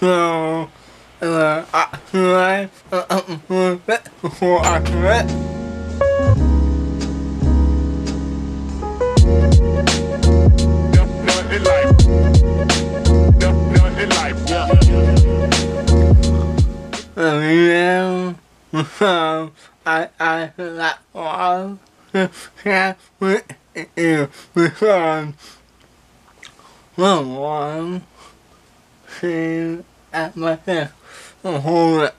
so, uh, I, uh, uh, I like. Like. I, I, that was, yeah, with you, because someone seen at my head, and hold it,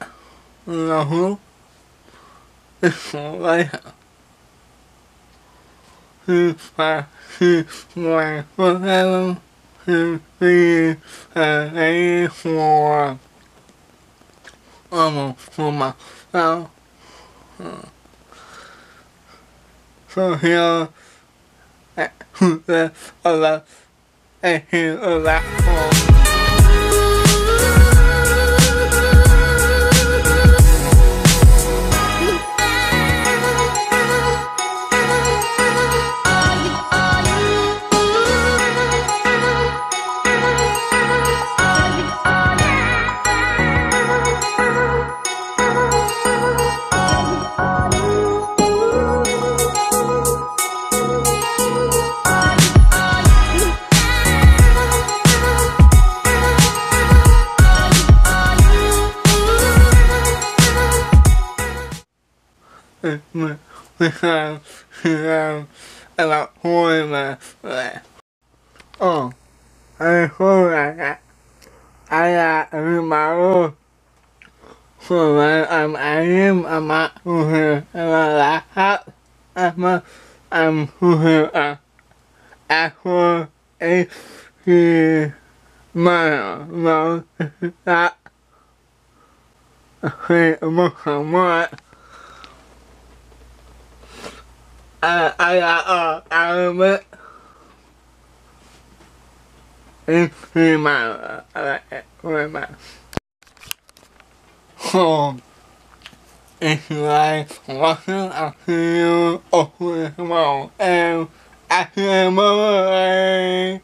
the hoop, it's like, he, my, he, my, whatever, he, he, and they for, almost for myself. So here, the other, and here, that for. Mình mình làm mình làm em bảo thôi mà lại ờ anh không là ạ ai là em bảo ơi rồi mà em em em ạ em là lá hát em em em à à thôi uh I uh uh my home. It's like out here over the wall and I hear my